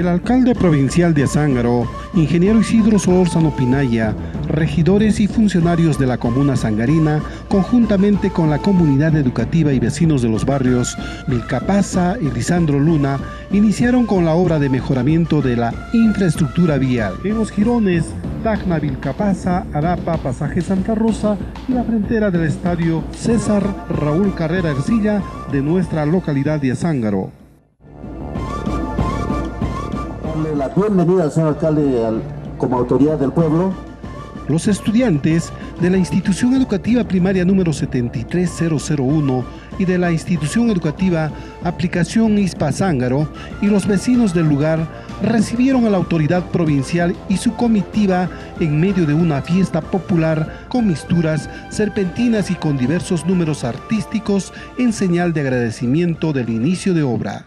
El alcalde provincial de Azángaro, ingeniero Isidro Solórzano Pinaya, regidores y funcionarios de la comuna sangarina, conjuntamente con la comunidad educativa y vecinos de los barrios Milcapasa y Lisandro Luna, iniciaron con la obra de mejoramiento de la infraestructura vial. En los girones Tacna Vilcapasa, Arapa, Pasaje Santa Rosa y la frontera del estadio César Raúl Carrera Ercilla de nuestra localidad de Azángaro. La bienvenida al señor alcalde al- como autoridad del pueblo. Los estudiantes de la institución educativa primaria número 73001 y de la institución educativa Aplicación ISPA Zángaro y los vecinos del lugar recibieron a la autoridad provincial y su comitiva en medio de una fiesta popular con misturas, serpentinas y con diversos números artísticos en señal de agradecimiento del inicio de obra.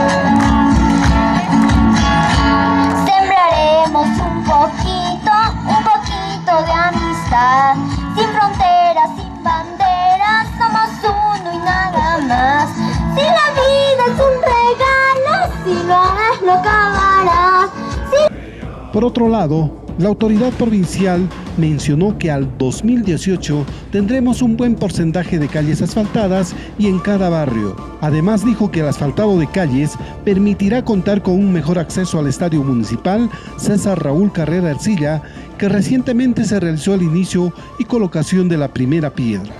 Por otro lado, la autoridad provincial mencionó que al 2018 tendremos un buen porcentaje de calles asfaltadas y en cada barrio. Además dijo que el asfaltado de calles permitirá contar con un mejor acceso al estadio municipal César Raúl Carrera Ercilla, que recientemente se realizó el inicio y colocación de la primera piedra.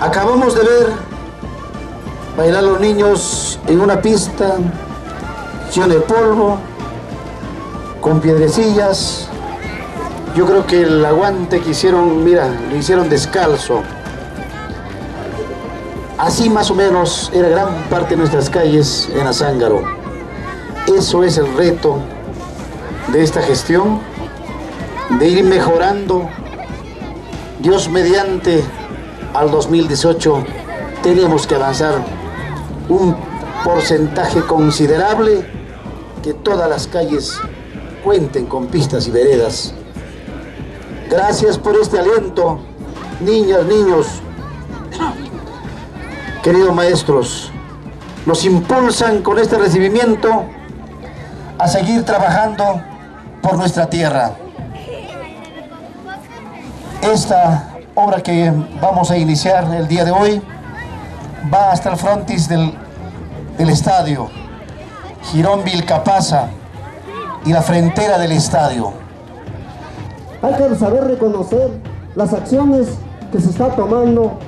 Acabamos de ver bailar los niños en una pista llena de polvo, con piedrecillas. Yo creo que el aguante que hicieron, mira, lo hicieron descalzo. Así más o menos era gran parte de nuestras calles en Azángaro. Eso es el reto de esta gestión, de ir mejorando. Dios mediante al 2018 tenemos que avanzar un porcentaje considerable que todas las calles cuenten con pistas y veredas. Gracias por este aliento, niñas, niños, queridos maestros. Nos impulsan con este recibimiento a seguir trabajando por nuestra tierra. Esta obra que vamos a iniciar el día de hoy va hasta el frontis del, estadio, Girón Vilcapasa y la frontera del estadio. Hay que saber reconocer las acciones que se está tomando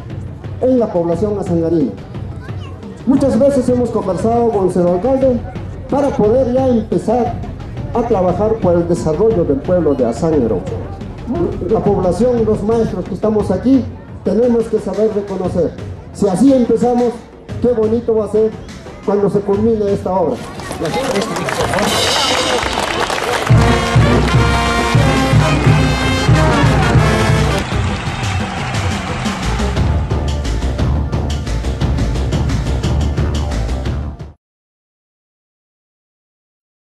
en la población azangarina. Muchas veces hemos conversado con el alcalde para poder ya empezar a trabajar por el desarrollo del pueblo de Azángaro. La población, los maestros que estamos aquí, tenemos que saber reconocer. Si así empezamos, qué bonito va a ser cuando se culmine esta obra.